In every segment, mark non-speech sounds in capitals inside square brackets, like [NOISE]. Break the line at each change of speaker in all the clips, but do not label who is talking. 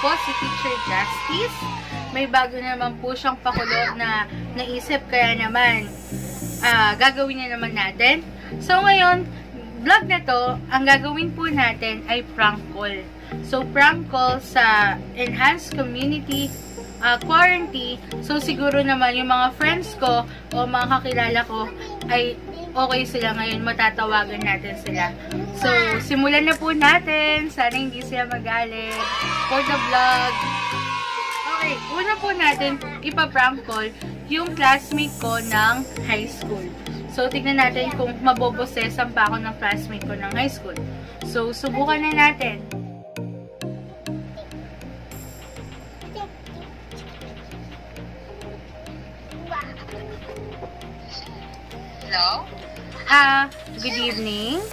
po si Teacher Justice. May bago naman po siyang pakulog na naisip kaya naman ah, gagawin na naman natin. So ngayon, vlog na to, ang gagawin po natin ay prank call. So prank call sa Enhanced Community ah, Quarantine. So siguro naman yung mga friends ko o mga kakilala ko ay okay sila ngayon, matatawagan natin sila. So, simulan na po natin. Sana hindi sila magalit for the vlog. Okay, una po natin ipa-prank call yung classmate ko ng high school. So, tignan natin kung mabobosesan pa ako ng classmate ko ng high school. So, subukan na natin.
Hello?
Ah, good evening.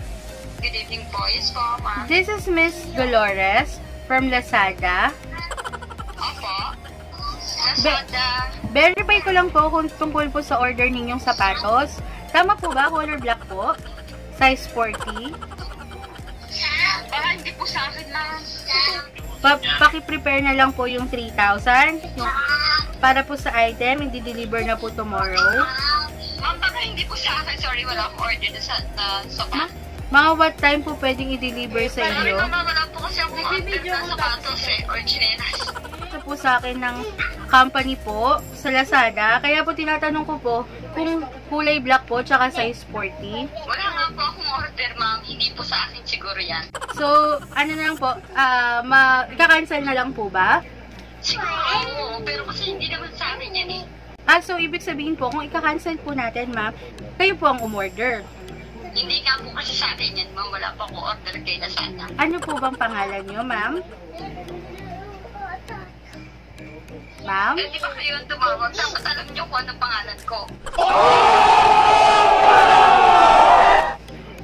Good evening po. Yes po, ma'am.
This is Miss Dolores from Lazada.
Opo. Lazada.
Verify ko lang po kung tungkol po sa order ninyong sapatos. Tama po ba? Color black po? Size 40?
Baka hindi po sa akin, ma'am.
Pa Paki-prepare na lang po yung 3,000. Yung- Para po sa item, hindi deliver na po tomorrow.
Ma'am, baka hindi po sa akin. Sorry, wala akong order na sa na sopa.
Mga what time po pwedeng i-deliver sa inyo?
ma'am, wala po kasi akong order na sapatos eh. Or chinelas.
Ito po sa akin ng company po sa Lazada. Kaya po tinatanong ko po kung kulay black po tsaka size 40.
Wala nga po akong order, ma'am. Hindi po sa akin siguro yan.
So, ano na lang po, ah, ma ika-cancel na lang po ba?
Siguro, oo. Pero kasi hindi naman sa akin yan eh.
Ah, so ibig sabihin po, kung ika-cancel po natin, ma'am, kayo po ang umorder.
Hindi nga po kasi sa akin yan, ma'am. Wala po akong order kay Lazada.
Ano po bang pangalan nyo, ma'am? Ma'am?
Eh, di ba kayo ang tumawag? Dapat alam niyo kung anong pangalan ko.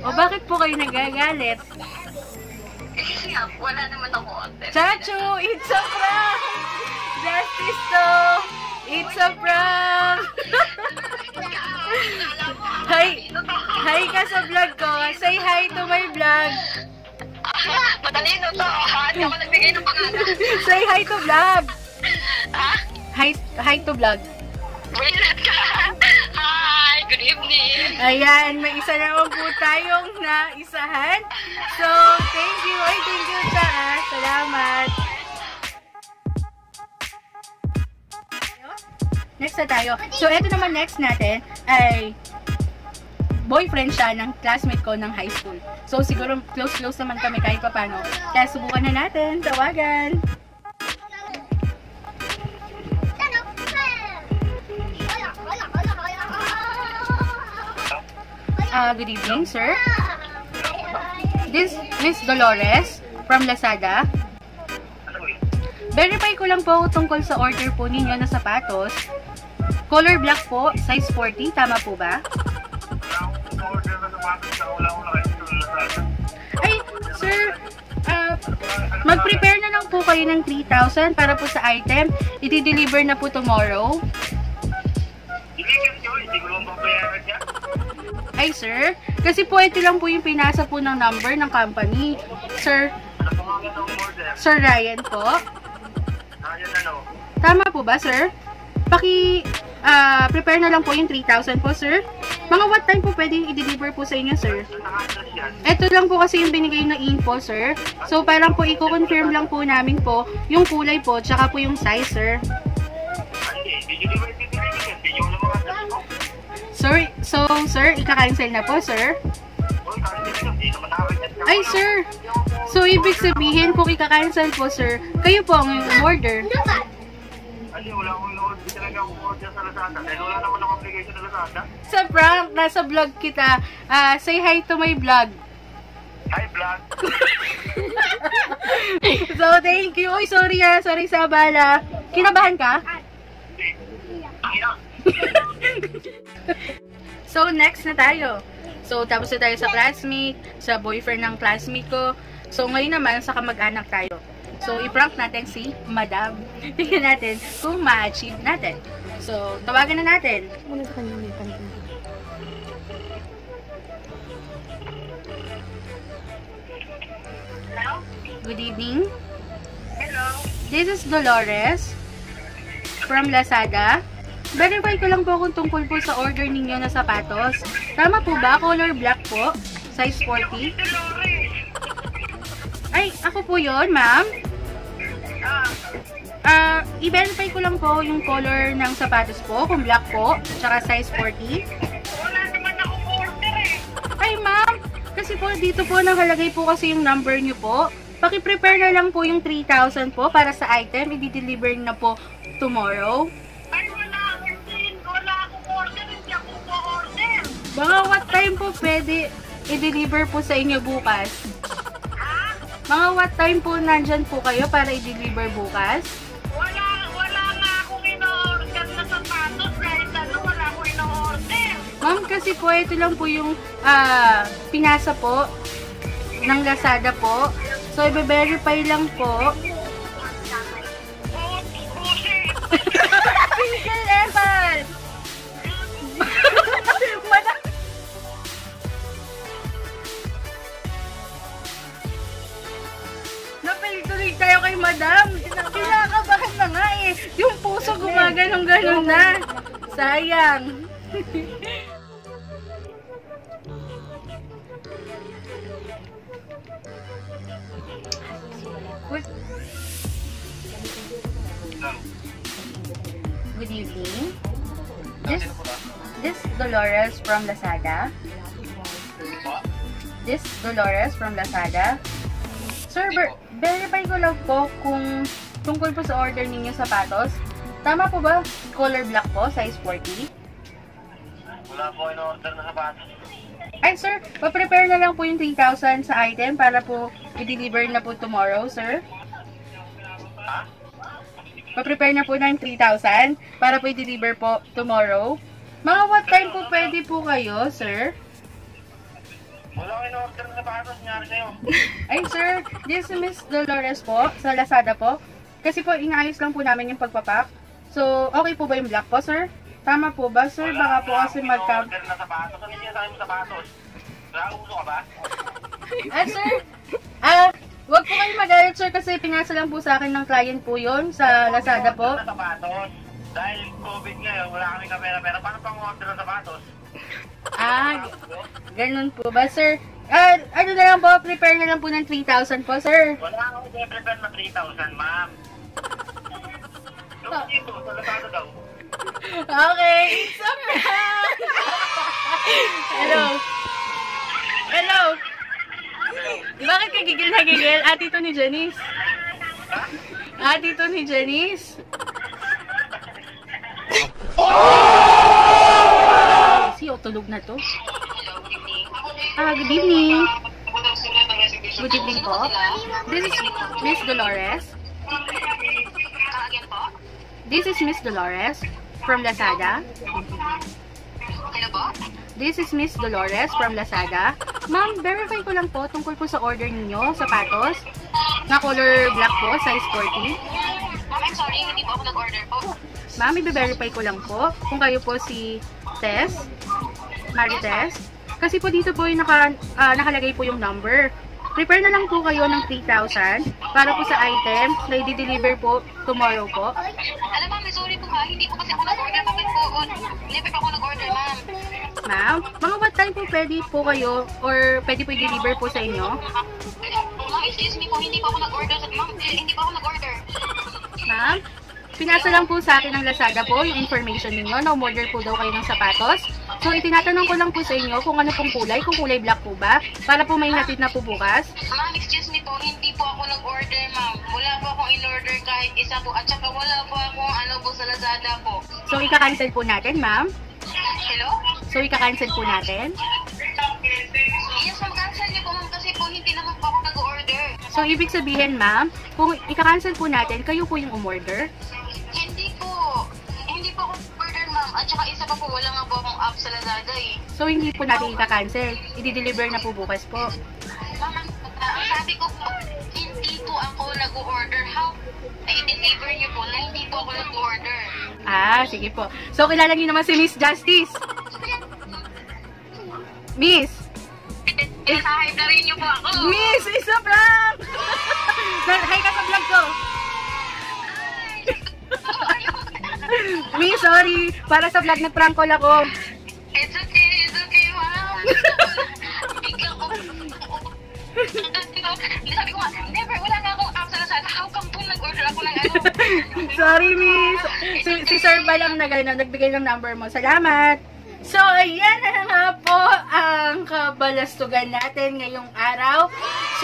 O bakit po kayo nagagalit?
Eh, kasi nga, wala naman ako.
Chacho, it's a prank! Justice to! It's a prank! [LAUGHS] hi! Hi ka sa vlog ko. Say hi to my vlog.
Matalino to, ha? Hindi ako nagbigay ng pangalan. [LAUGHS]
Say hi to vlog.
Ha?
Hi, hi to vlog.
Wait ka. Hi, good evening.
Ayan, may isa naman po tayong naisahan. So, thank you. Ay, thank you, ah. Salamat. Next na tayo. So, eto naman next natin ay boyfriend siya ng classmate ko ng high school. So, siguro close-close naman kami kahit pa paano. Kaya subukan na natin. Tawagan. Ah, good evening, sir. This Miss Dolores from Lazada. Verify ko lang po tungkol sa order po ninyo na sapatos. Color black po, size 40, tama po ba? Ay, sir, ah, mag-prepare na lang po kayo ng 3,000 para po sa item. I-deliver na po tomorrow. Ay, sir, kasi po ito lang po yung pinasa po ng number ng company. Sir, Sir Ryan po. Tama po ba, sir? Paki, ah, prepare na lang po yung 3,000 po, sir. Mga what time po pwedeng i-deliver po sa inyo, sir? Ito lang po kasi yung binigay na info, sir. So, parang po, i-confirm lang po namin po yung kulay po, tsaka po yung size, sir. Sir, so, sir, ika-cancel na po, sir. Ay, sir. So, ibig sabihin, kung ika-cancel po, sir, kayo po ang order.
Kasi wala akong hindi talaga akong order sa Lazada. Dahil wala naman akong application sa Lazada.
Sa prank, nasa vlog kita. Ah, say hi to my vlog.
Hi, vlog. [LAUGHS]
so, thank you. Uy, sorry ah. Sorry sa abala. Kinabahan ka?
Hindi. Ina. [LAUGHS] [LAUGHS]
So, next na tayo. So, tapos na tayo sa classmate, sa boyfriend ng classmate ko. So, ngayon naman, sa kamag-anak tayo. So, i-prank natin si Madam. Tingnan natin kung ma-achieve natin. So, tawagan na natin.
Hello?
Good evening.
Hello?
This is Dolores from Lazada. Verify ko lang po kung tungkol po sa order ninyo na sapatos. Tama po ba? Color black po? Size 40? Ay, ako po yon ma'am. Ah, i-verify ko lang po yung color ng sapatos po, kung black po, tsaka size 40.
Wala naman akong order eh.
Ay, ma'am, kasi po dito po nakalagay po kasi yung number nyo po. Paki-prepare na lang po yung 3,000 po para sa item. I-deliver na po tomorrow. Mga what time po pwede i-deliver po sa inyo bukas? Mga what time po nandyan po kayo para i-deliver bukas?
Wala, wala nga akong ino-order na sapatos kahit ano, wala akong ino-order.
Ma'am, kasi po ito lang po yung ah, pinasa po ng Lazada po. So, i-verify lang po. Kay madam. Kinakabahan na nga eh. Yung puso gumaganong-ganon na. Sayang. Good, good evening. This, this Dolores from Lazada. This Dolores from Lazada. Sir, ver- verify ko lang po kung tungkol po sa order ninyo sapatos. Tama po ba? Color black po, size 40?
Wala po in-order na sapatos.
Ay, sir, pa-prepare na lang po yung 3,000 sa item para po i-deliver na po tomorrow, sir.
Ha?
Pa-prepare na po ng 3,000 para po i-deliver po tomorrow. Mga what time po pwede po kayo, sir?
Wala ko in-order na sapatos. Nangyari sa'yo. [LAUGHS]
Ay, sir, this is Miss Dolores po, sa Lazada po. Kasi po, inaayos lang po namin yung pagpapak. So, okay po ba yung black po, sir? Tama po ba, sir? Baka po kasi magka...
order na sapatos. Ano yung sinasabi mo sapatos? Wala uso ka ba?
Ah, sir? Ah, wag po kayo magalit, sir, kasi pinasa lang po sa akin ng client po yon sa Lazada po.
Order na sapatos. Dahil COVID ngayon, wala kami kapera-pera. Paano pang order ng sapatos?
Ah, ganun po ba, sir? Ah, ano na lang po, prepare na lang po ng 3,000 po, sir.
Wala akong i-prepare na 3,000, ma'am. Yung dito, sa Lazada daw.
Okay, it's a prank! Hello? Hello? Bakit ka gigil na gigil? Ate to ni Janice. Ate to ni Janice. Si o tulog na to. Ah, good evening. Good evening po. This is Miss Dolores. This is Miss Dolores from Lazada. This is Miss Dolores from Lazada. Ma'am, verify ko lang po tungkol po sa order ninyo, sapatos. Na color black po, size 40.
Ma'am, I'm sorry, hindi po ako nag-order po.
Ma'am, i-verify ko lang po kung kayo po si Tess, Marites. Kasi po dito po yung naka, ah, nakalagay po yung number. Prepare na lang po kayo ng 3,000 para po sa item na i-deliver po tomorrow po.
Alam ma'am, sorry po ha, hindi po kasi ako nag-order. Bakit po? Never pa ako nag-order, ma'am.
Ma'am, mga what time po pwede po kayo or pwede po i-deliver po sa inyo?
Ma'am, excuse me po, hindi po ako nag-order. Ma'am, eh, hindi po ako nag-order.
Ma'am, pinasa lang po sa akin ng Lazada po yung information ninyo na umorder po daw kayo ng sapatos. So, itinatanong ko lang po sa inyo kung ano pong kulay, kung kulay black po ba, para po may hatid na po bukas.
Ma'am, excuse me po, hindi po ako nag-order, ma'am. Wala po akong in-order kahit isa po. At saka wala po akong ano po sa Lazada po.
So, ika-cancel po natin, ma'am.
Hello?
So, ika-cancel po natin.
Yes, ma'am, cancel niyo po, ma'am, kasi po hindi naman po ako nag-order.
So, ibig sabihin, ma'am, kung ika-cancel po natin, kayo po yung umorder.
Hindi po. Hindi po ako order, ma'am. At saka isa pa po, wala sa Lazada eh.
So, hindi po natin ika-cancel. I-deliver na po bukas po.
Ma'am, ang sabi ko po, hindi po ako nag-order. How i-deliver niyo po na hindi po ako nag-order?
Ah, sige po. So, kilala niyo naman si Miss Justice. Miss!
Pinasahay na rin niyo po ako.
Miss! Isa prank! [LAUGHS] Hi ka sa vlog ko! [LAUGHS] Mi, sorry. Para sa vlog, nag-prank call ako. Sorry, miss. Si, si Sir ba lang na gano'n, nagbigay ng number mo. Salamat. So, ayan na nga po ang kabalastugan natin ngayong araw.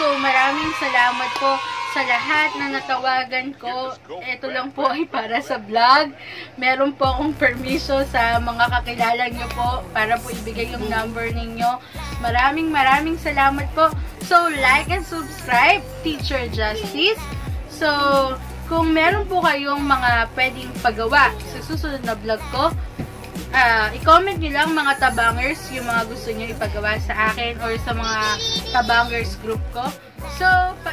So, maraming salamat po sa lahat na natawagan ko. Ito lang po ay para sa vlog. Meron po akong permission sa mga kakilala nyo po para po ibigay yung number ninyo. Maraming maraming salamat po. So, like and subscribe, Teacher Justice. So, kung meron po kayong mga pwedeng pagawa sa susunod na vlog ko, ah, i-comment nyo lang mga tabangers yung mga gusto nyo ipagawa sa akin or sa mga tabangers group ko. So, pa